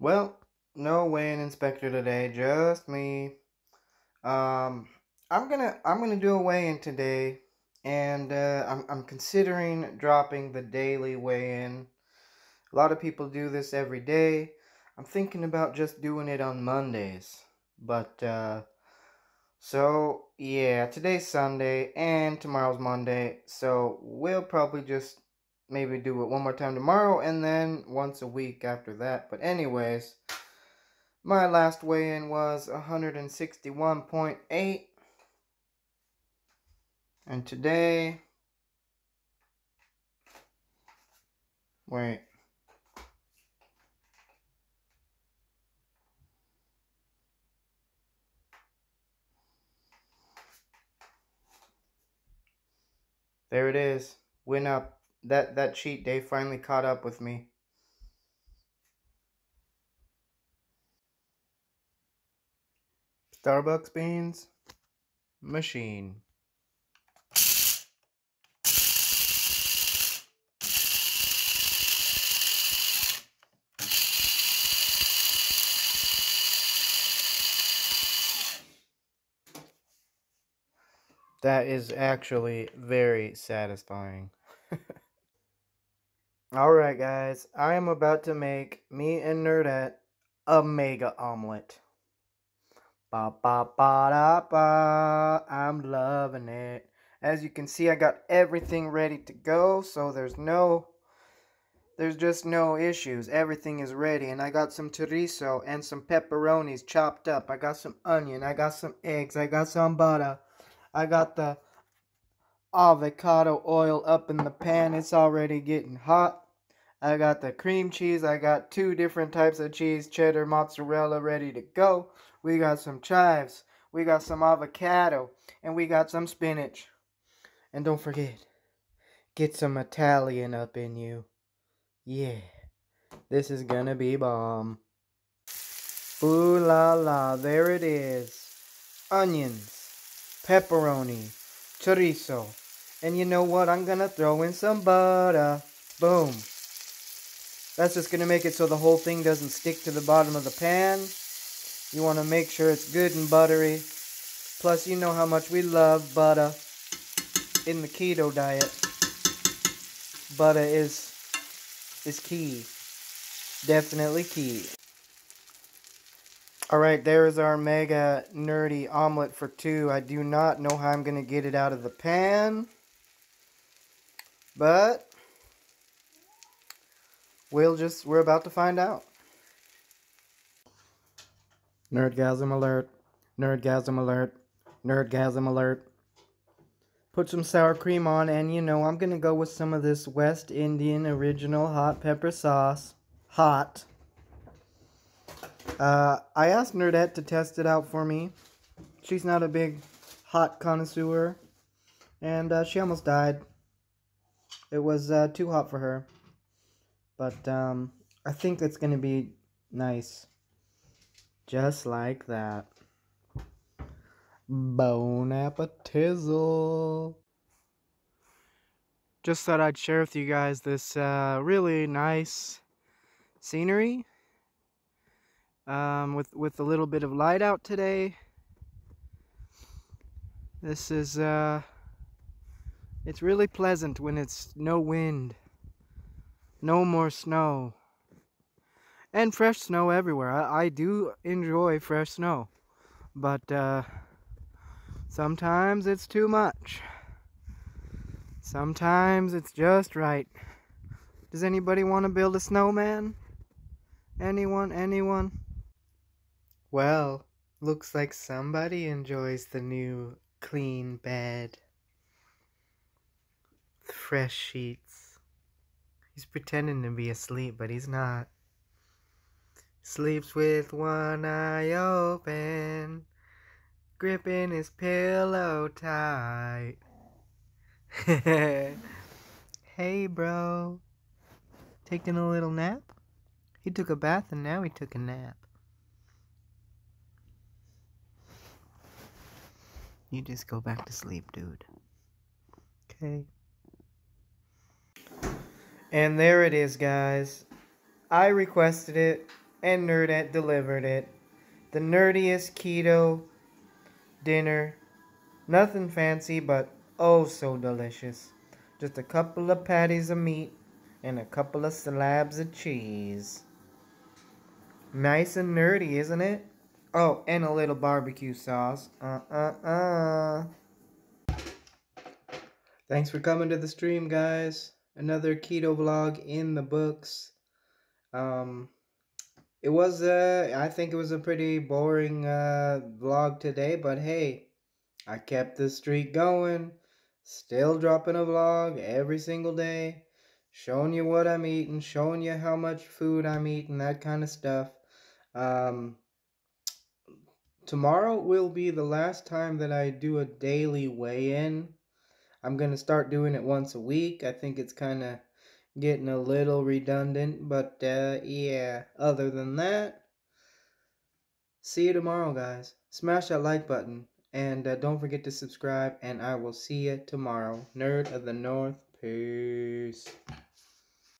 Well, no weighing inspector today, just me. Um, I'm gonna I'm gonna do a weigh-in today, and uh, I'm I'm considering dropping the daily weigh-in. A lot of people do this every day. I'm thinking about just doing it on Mondays, but uh, so yeah, today's Sunday and tomorrow's Monday, so we'll probably just maybe do it one more time tomorrow and then once a week after that. But anyways, my last weigh-in was 161.8 and today wait There it is. Went up that that cheat day finally caught up with me. Starbucks beans machine. That is actually very satisfying. Alright guys, I am about to make me and Nerdette a mega omelet. Ba ba ba da ba, I'm loving it. As you can see, I got everything ready to go, so there's no, there's just no issues. Everything is ready, and I got some chorizo and some pepperonis chopped up. I got some onion, I got some eggs, I got some butter. I got the avocado oil up in the pan. It's already getting hot. I got the cream cheese. I got two different types of cheese, cheddar, mozzarella, ready to go. We got some chives. We got some avocado. And we got some spinach. And don't forget, get some Italian up in you. Yeah, this is gonna be bomb. Ooh la la, there it is. Onions, pepperoni, chorizo. And you know what? I'm going to throw in some butter. Boom. That's just going to make it so the whole thing doesn't stick to the bottom of the pan. You want to make sure it's good and buttery. Plus, you know how much we love butter in the keto diet. Butter is is key. Definitely key. Alright, there is our mega nerdy omelet for two. I do not know how I'm going to get it out of the pan. But, we'll just, we're about to find out. Nerdgasm alert. Nerdgasm alert. Nerdgasm alert. Put some sour cream on, and you know, I'm going to go with some of this West Indian original hot pepper sauce. Hot. Uh, I asked Nerdette to test it out for me. She's not a big hot connoisseur. And uh, she almost died. It was uh, too hot for her. But um, I think it's going to be nice. Just like that. Bon appetizer. Just thought I'd share with you guys this uh, really nice scenery um, with with a little bit of light out today. This is uh, it's really pleasant when it's no wind, no more snow, and fresh snow everywhere. I, I do enjoy fresh snow, but uh, sometimes it's too much. Sometimes it's just right. Does anybody want to build a snowman? Anyone? Anyone? Well, looks like somebody enjoys the new clean bed. Fresh sheets. He's pretending to be asleep, but he's not. Sleeps with one eye open, gripping his pillow tight. hey, bro. Taking a little nap? He took a bath and now he took a nap. You just go back to sleep, dude. Okay. And there it is, guys. I requested it. and Nerdette delivered it. The nerdiest keto dinner. Nothing fancy, but oh so delicious. Just a couple of patties of meat and a couple of slabs of cheese. Nice and nerdy, isn't it? Oh, and a little barbecue sauce. Uh uh uh. Thanks for coming to the stream, guys. Another keto vlog in the books. Um, it was, uh, I think it was a pretty boring uh, vlog today, but hey, I kept the streak going. Still dropping a vlog every single day. Showing you what I'm eating, showing you how much food I'm eating, that kind of stuff. Um, tomorrow will be the last time that I do a daily weigh-in. I'm going to start doing it once a week. I think it's kind of getting a little redundant, but uh, yeah, other than that, see you tomorrow, guys. Smash that like button, and uh, don't forget to subscribe, and I will see you tomorrow. Nerd of the North, peace.